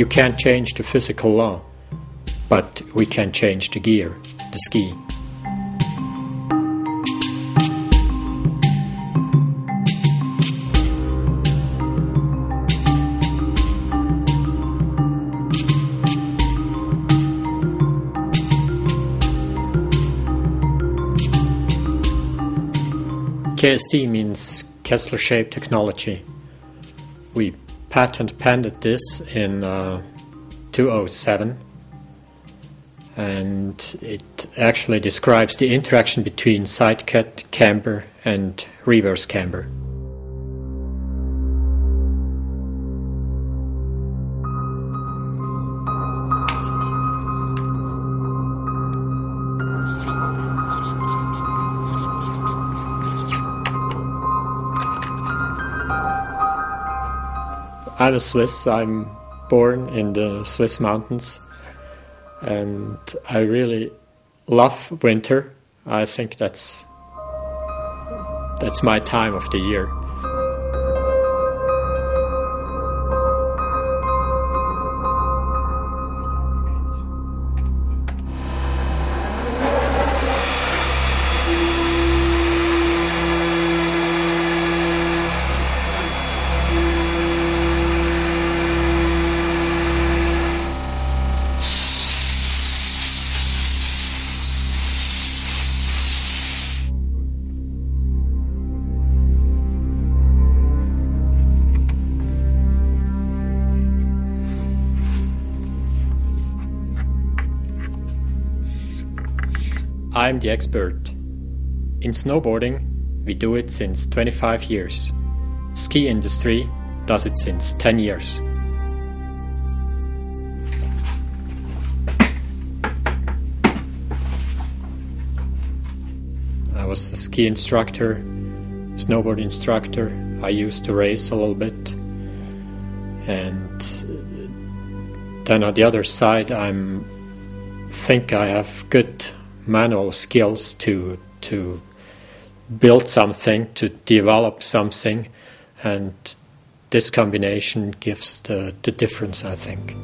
You can't change the physical law, but we can change the gear, the ski. KST means Kessler Shape Technology. We patent pended this in uh, 2007 and it actually describes the interaction between side cut camber and reverse camber. I'm a Swiss. I'm born in the Swiss mountains, and I really love winter. I think that's that's my time of the year. I'm the expert. In snowboarding, we do it since 25 years. Ski industry does it since 10 years. I was a ski instructor, snowboard instructor. I used to race a little bit. And uh, then on the other side, I'm think I have good manual skills to to build something, to develop something, and this combination gives the, the difference, I think.